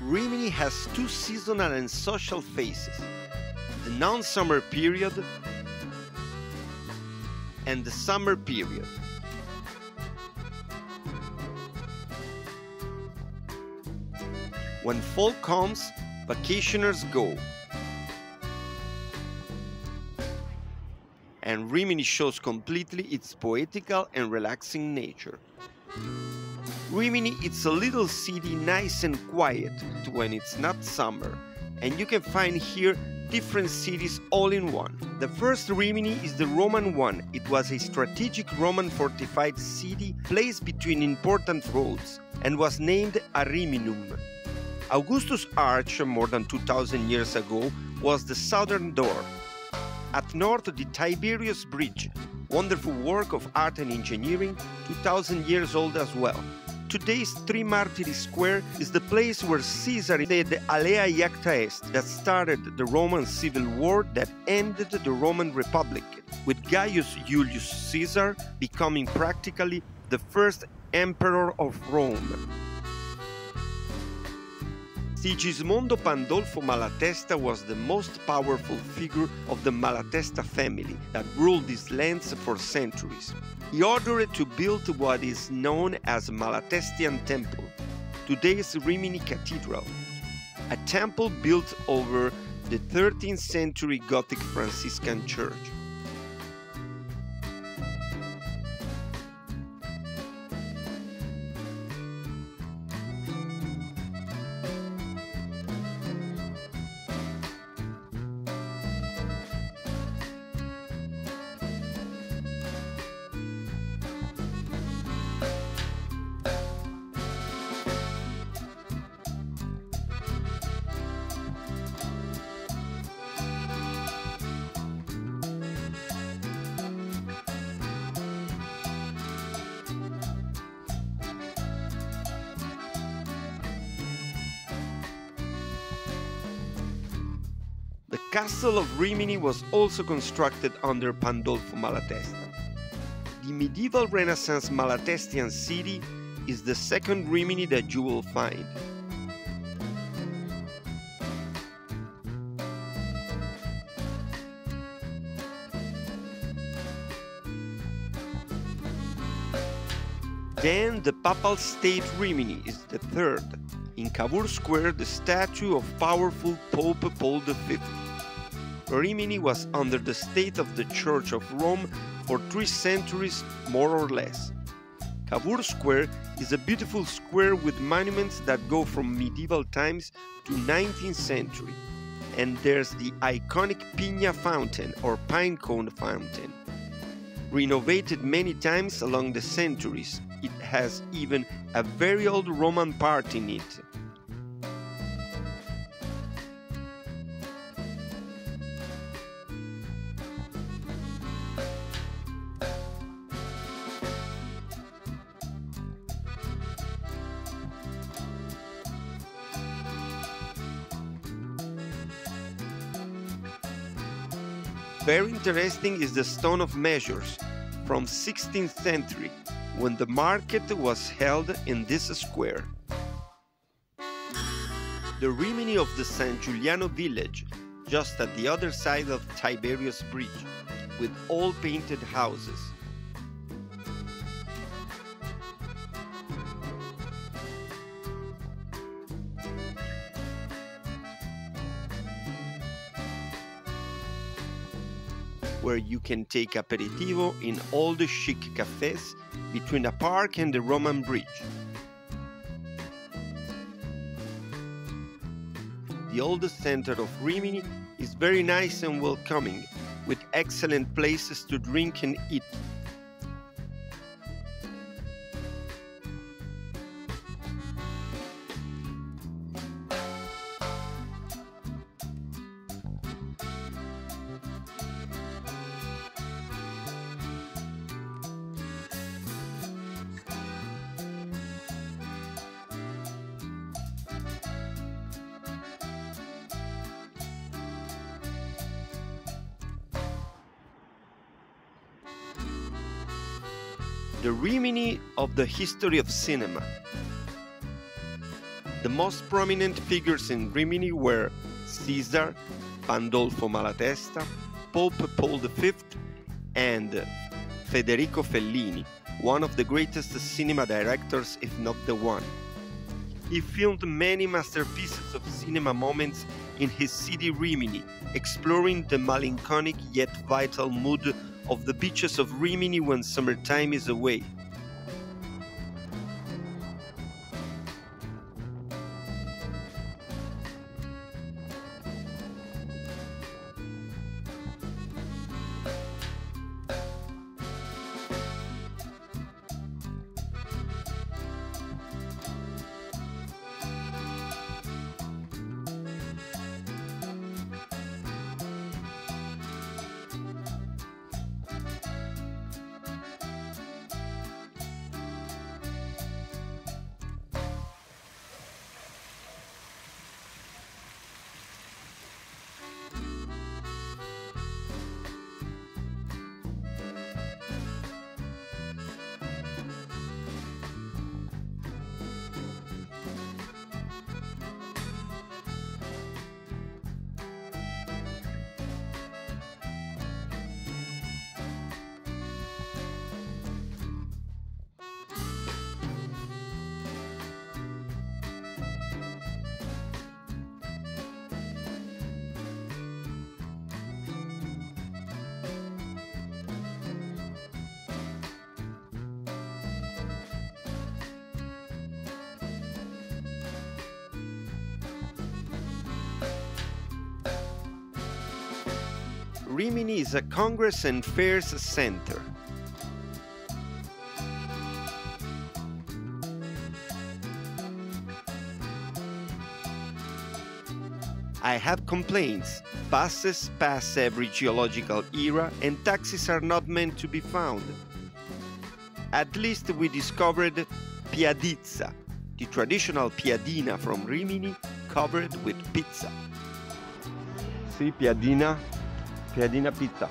Rimini has two seasonal and social phases the non summer period and the summer period. When fall comes, vacationers go. And Rimini shows completely its poetical and relaxing nature. Rimini is a little city nice and quiet when it's not summer, and you can find here different cities all in one. The first Rimini is the Roman one. It was a strategic Roman fortified city placed between important roads and was named Ariminum. Augustus' Arch, more than 2000 years ago, was the southern door. At north, the Tiberius Bridge, wonderful work of art and engineering, 2000 years old as well. Today's Three Martiri Square is the place where Caesar did the Alea Iacta Est that started the Roman civil war that ended the Roman Republic, with Gaius Julius Caesar becoming practically the first emperor of Rome. Sigismondo Pandolfo Malatesta was the most powerful figure of the Malatesta family that ruled these lands for centuries. He ordered to build what is known as Malatestian Temple, today's Rimini Cathedral, a temple built over the 13th century Gothic Franciscan church. Castle of Rimini was also constructed under Pandolfo Malatesta. The medieval Renaissance Malatestian city is the second Rimini that you will find. Then the Papal State Rimini is the third. In Cavour Square, the statue of powerful Pope Paul V. Rimini was under the state of the Church of Rome for three centuries, more or less. Cavour Square is a beautiful square with monuments that go from medieval times to 19th century. And there's the iconic Pigna Fountain or Pine Cone Fountain. Renovated many times along the centuries, it has even a very old Roman part in it. Very interesting is the Stone of Measures from 16th century when the market was held in this square. The Rimini of the San Giuliano village, just at the other side of Tiberius Bridge, with all painted houses. Where you can take aperitivo in all the chic cafes between the park and the Roman bridge. The oldest center of Rimini is very nice and welcoming, with excellent places to drink and eat. The Rimini of the history of cinema. The most prominent figures in Rimini were Caesar, Pandolfo Malatesta, Pope Paul V, and Federico Fellini, one of the greatest cinema directors, if not the one. He filmed many masterpieces of cinema moments in his city Rimini, exploring the melancholic yet vital mood of the beaches of Rimini when summertime is away. Rimini is a congress and fairs center. I have complaints. Buses pass every geological era and taxis are not meant to be found. At least we discovered piadizza, the traditional piadina from Rimini covered with pizza. See, piadina Piadina Pizza.